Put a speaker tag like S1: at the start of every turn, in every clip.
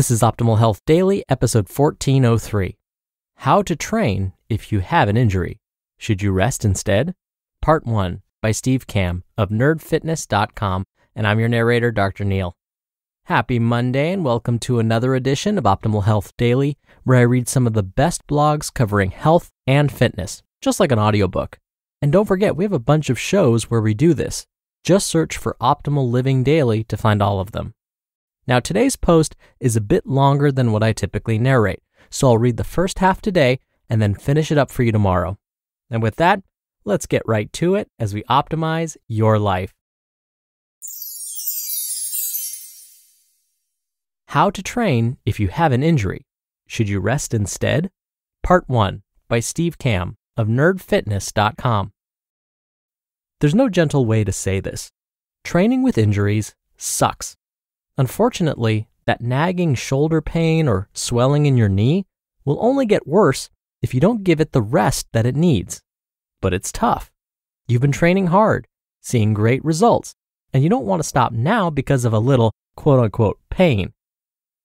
S1: This is Optimal Health Daily, episode 1403. How to train if you have an injury. Should you rest instead? Part 1 by Steve Kamb of nerdfitness.com, and I'm your narrator, Dr. Neal. Happy Monday, and welcome to another edition of Optimal Health Daily, where I read some of the best blogs covering health and fitness, just like an audiobook. And don't forget, we have a bunch of shows where we do this. Just search for Optimal Living Daily to find all of them. Now, today's post is a bit longer than what I typically narrate, so I'll read the first half today and then finish it up for you tomorrow. And with that, let's get right to it as we optimize your life. How to train if you have an injury. Should you rest instead? Part 1 by Steve Kamb of nerdfitness.com. There's no gentle way to say this. Training with injuries sucks. Unfortunately, that nagging shoulder pain or swelling in your knee will only get worse if you don't give it the rest that it needs. But it's tough. You've been training hard, seeing great results, and you don't want to stop now because of a little quote unquote pain.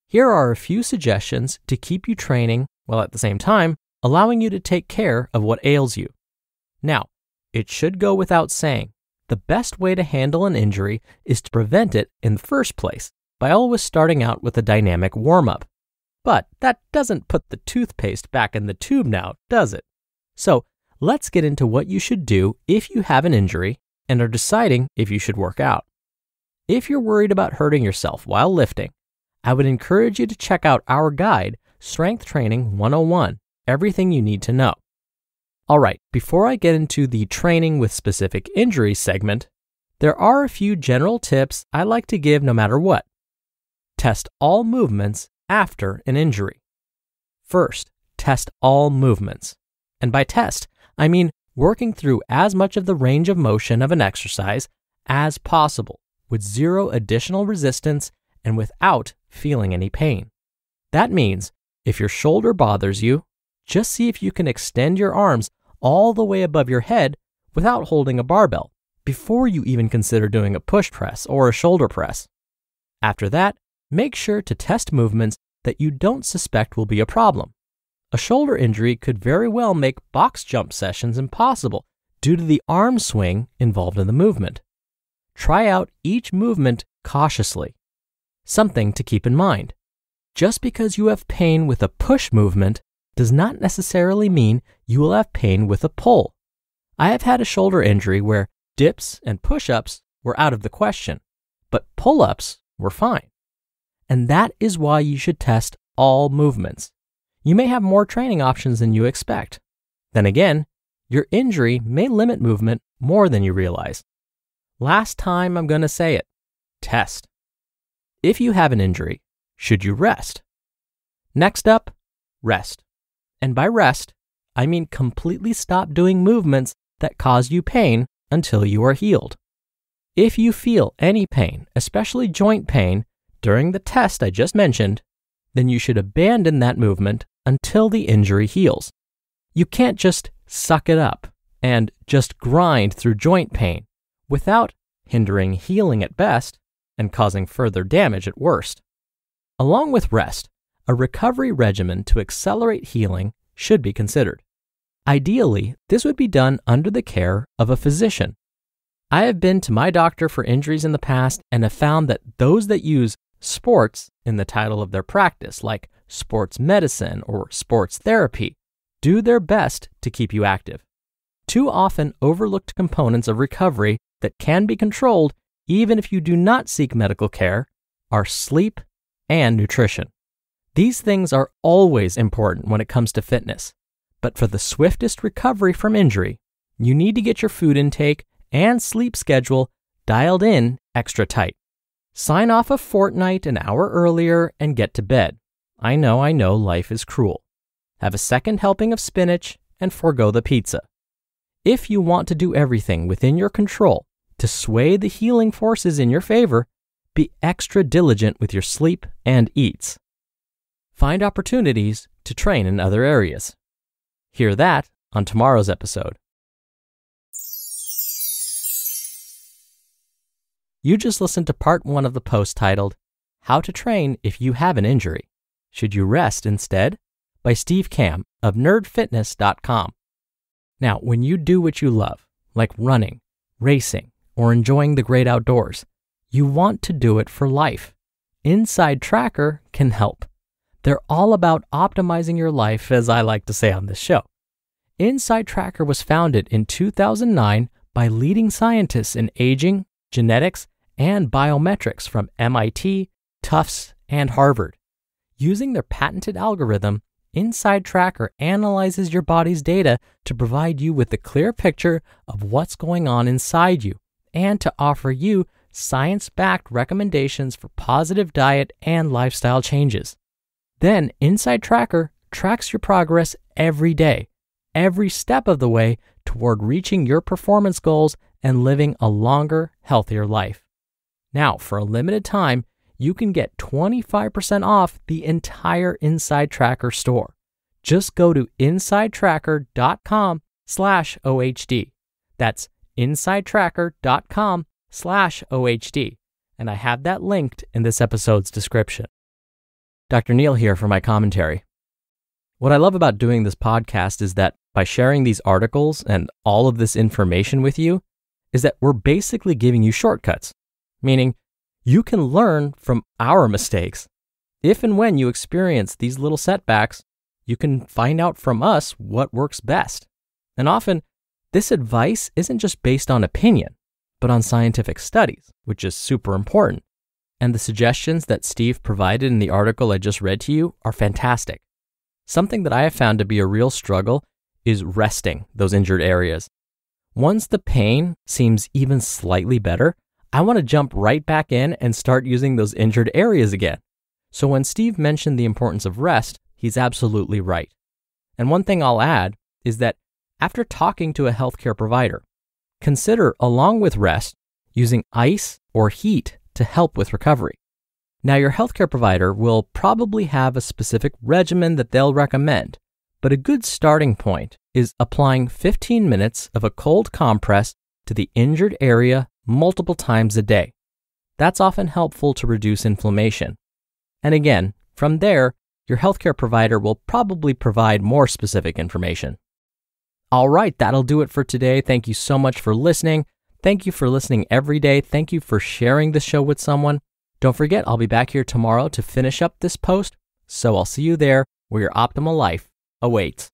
S1: Here are a few suggestions to keep you training while at the same time allowing you to take care of what ails you. Now, it should go without saying, the best way to handle an injury is to prevent it in the first place by always starting out with a dynamic warm up. But that doesn't put the toothpaste back in the tube now, does it? So let's get into what you should do if you have an injury and are deciding if you should work out. If you're worried about hurting yourself while lifting, I would encourage you to check out our guide, Strength Training 101 Everything You Need to Know. All right, before I get into the training with specific injuries segment, there are a few general tips I like to give no matter what. Test all movements after an injury. First, test all movements. And by test, I mean working through as much of the range of motion of an exercise as possible with zero additional resistance and without feeling any pain. That means if your shoulder bothers you, just see if you can extend your arms all the way above your head without holding a barbell before you even consider doing a push press or a shoulder press. After that, make sure to test movements that you don't suspect will be a problem. A shoulder injury could very well make box jump sessions impossible due to the arm swing involved in the movement. Try out each movement cautiously. Something to keep in mind. Just because you have pain with a push movement does not necessarily mean you will have pain with a pull. I have had a shoulder injury where dips and push ups were out of the question, but pull ups were fine. And that is why you should test all movements. You may have more training options than you expect. Then again, your injury may limit movement more than you realize. Last time I'm going to say it test. If you have an injury, should you rest? Next up, rest. And by rest, I mean completely stop doing movements that cause you pain until you are healed. If you feel any pain, especially joint pain, during the test I just mentioned, then you should abandon that movement until the injury heals. You can't just suck it up and just grind through joint pain without hindering healing at best and causing further damage at worst. Along with rest, a recovery regimen to accelerate healing should be considered. Ideally, this would be done under the care of a physician. I have been to my doctor for injuries in the past and have found that those that use sports in the title of their practice, like sports medicine or sports therapy, do their best to keep you active. Two often overlooked components of recovery that can be controlled even if you do not seek medical care are sleep and nutrition. These things are always important when it comes to fitness, but for the swiftest recovery from injury, you need to get your food intake and sleep schedule dialed in extra tight. Sign off a Fortnite an hour earlier and get to bed. I know, I know, life is cruel. Have a second helping of spinach and forego the pizza. If you want to do everything within your control to sway the healing forces in your favor, be extra diligent with your sleep and eats. Find opportunities to train in other areas. Hear that on tomorrow's episode. You just listened to part one of the post titled, How to Train If You Have an Injury. Should You Rest Instead? by Steve Kamb of nerdfitness.com. Now, when you do what you love, like running, racing, or enjoying the great outdoors, you want to do it for life. Inside Tracker can help. They're all about optimizing your life, as I like to say on this show. Inside Tracker was founded in 2009 by leading scientists in aging, genetics, and biometrics from MIT, Tufts, and Harvard. Using their patented algorithm, Inside Tracker analyzes your body's data to provide you with a clear picture of what's going on inside you and to offer you science backed recommendations for positive diet and lifestyle changes. Then, Inside Tracker tracks your progress every day, every step of the way toward reaching your performance goals and living a longer, healthier life. Now, for a limited time, you can get 25% off the entire Inside Tracker store. Just go to insidetracker.com slash OHD. That's insidetracker.com slash OHD. And I have that linked in this episode's description. Dr. Neal here for my commentary. What I love about doing this podcast is that by sharing these articles and all of this information with you, is that we're basically giving you shortcuts, meaning you can learn from our mistakes. If and when you experience these little setbacks, you can find out from us what works best. And often, this advice isn't just based on opinion, but on scientific studies, which is super important. And the suggestions that Steve provided in the article I just read to you are fantastic. Something that I have found to be a real struggle is resting those injured areas. Once the pain seems even slightly better, I want to jump right back in and start using those injured areas again. So when Steve mentioned the importance of rest, he's absolutely right. And one thing I'll add is that after talking to a healthcare provider, consider, along with rest, using ice or heat to help with recovery. Now, your healthcare provider will probably have a specific regimen that they'll recommend, but a good starting point is applying 15 minutes of a cold compress to the injured area multiple times a day. That's often helpful to reduce inflammation. And again, from there, your healthcare provider will probably provide more specific information. All right, that'll do it for today. Thank you so much for listening. Thank you for listening every day. Thank you for sharing the show with someone. Don't forget, I'll be back here tomorrow to finish up this post. So I'll see you there where your optimal life awaits.